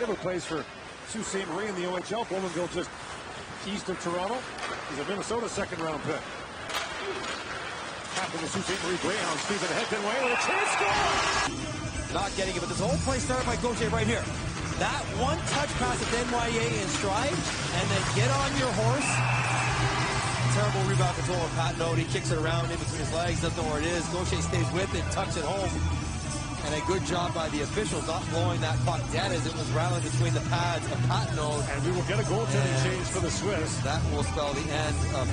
who plays for Sault Ste. Marie in the OHL. Bowmanville just east of Toronto. He's a Minnesota second round pick. Captain of Sault Ste. Marie Greyhounds, Stephen Heckenway with a chance score! Not getting it, but this whole play started by Gauthier right here. That one touch pass at Desnoyers in stride, and then get on your horse. Terrible rebound control of Pat Note. He kicks it around in between his legs, doesn't know where it is. Gauthier stays with it, tucks it home. And a good job by the officials not blowing that puck dead as it was rattling between the pads of Pat Note. And we will get a goaltending change for the Swiss. That will spell the end of